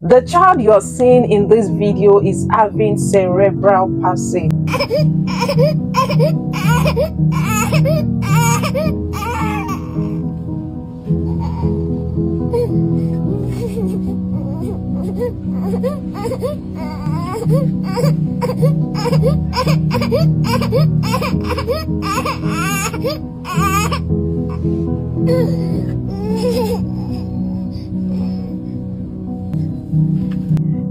The child you're seeing in this video is having cerebral palsy.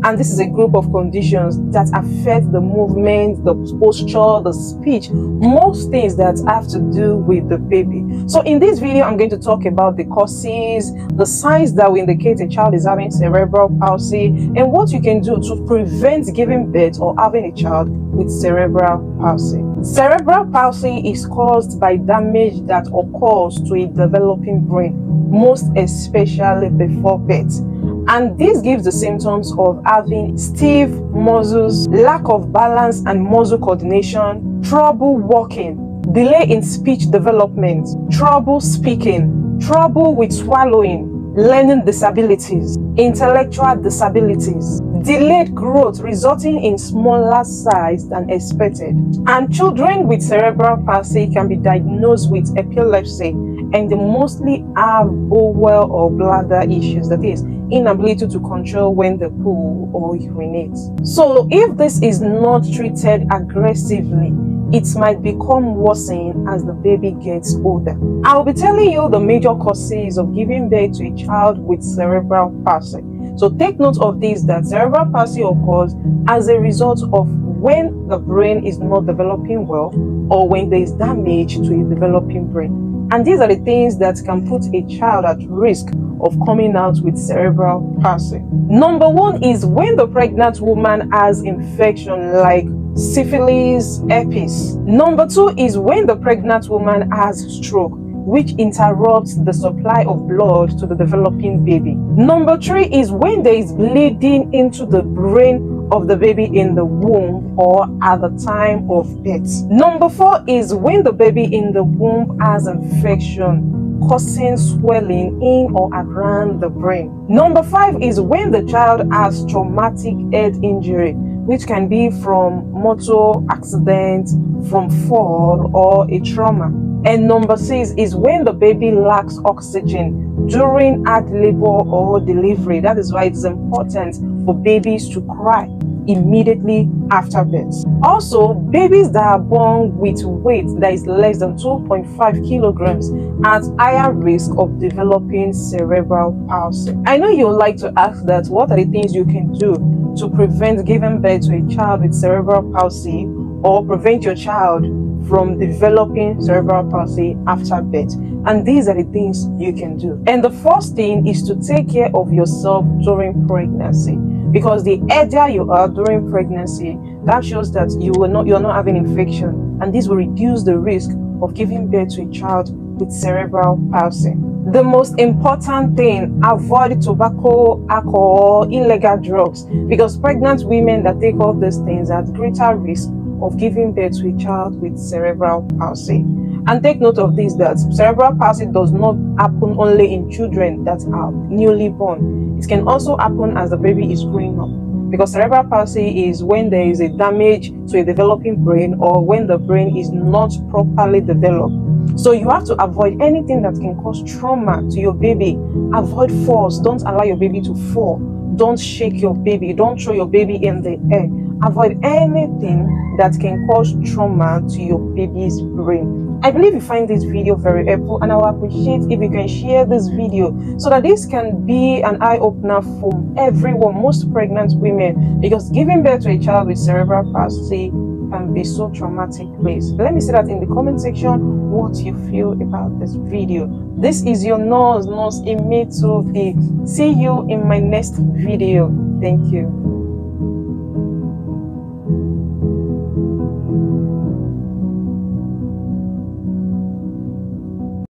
and this is a group of conditions that affect the movement, the posture, the speech, most things that have to do with the baby. So in this video, I'm going to talk about the causes, the signs that will indicate a child is having cerebral palsy, and what you can do to prevent giving birth or having a child with cerebral palsy. Cerebral palsy is caused by damage that occurs to a developing brain, most especially before birth and this gives the symptoms of having stiff muscles, lack of balance and muscle coordination, trouble walking, delay in speech development, trouble speaking, trouble with swallowing, learning disabilities, intellectual disabilities, delayed growth resulting in smaller size than expected. And children with cerebral palsy can be diagnosed with epilepsy and they mostly have bowel or bladder issues, that is, inability to control when they poo or urinate. So if this is not treated aggressively, it might become worsening as the baby gets older. I'll be telling you the major causes of giving birth to a child with cerebral palsy. So take note of this that cerebral palsy occurs as a result of when the brain is not developing well or when there is damage to a developing brain. And these are the things that can put a child at risk of coming out with cerebral palsy. Number one is when the pregnant woman has infection like syphilis, herpes. Number two is when the pregnant woman has stroke which interrupts the supply of blood to the developing baby. Number three is when there is bleeding into the brain of the baby in the womb or at the time of birth. Number four is when the baby in the womb has infection causing swelling in or around the brain. Number five is when the child has traumatic head injury, which can be from motor accident, from fall, or a trauma. And number six is when the baby lacks oxygen during hard labor or delivery. That is why it is important for babies to cry immediately after birth. Also, babies that are born with weight that is less than 2.5 kilograms at higher risk of developing cerebral palsy. I know you like to ask that what are the things you can do to prevent giving birth to a child with cerebral palsy or prevent your child from developing cerebral palsy after birth. And these are the things you can do. And the first thing is to take care of yourself during pregnancy because the healthier you are during pregnancy that shows that you not you're not having infection and this will reduce the risk of giving birth to a child with cerebral palsy the most important thing avoid tobacco alcohol illegal drugs because pregnant women that take all these things are at greater risk of giving birth to a child with cerebral palsy and take note of this that cerebral palsy does not happen only in children that are newly born. It can also happen as the baby is growing up. Because cerebral palsy is when there is a damage to a developing brain or when the brain is not properly developed. So you have to avoid anything that can cause trauma to your baby. Avoid falls. Don't allow your baby to fall. Don't shake your baby. Don't throw your baby in the air. Avoid anything that can cause trauma to your baby's brain. I believe you find this video very helpful and I will appreciate if you can share this video so that this can be an eye-opener for everyone, most pregnant women, because giving birth to a child with cerebral palsy can be so traumatic place. Let me say that in the comment section what you feel about this video. This is your nurse, nurse Ime See you in my next video. Thank you.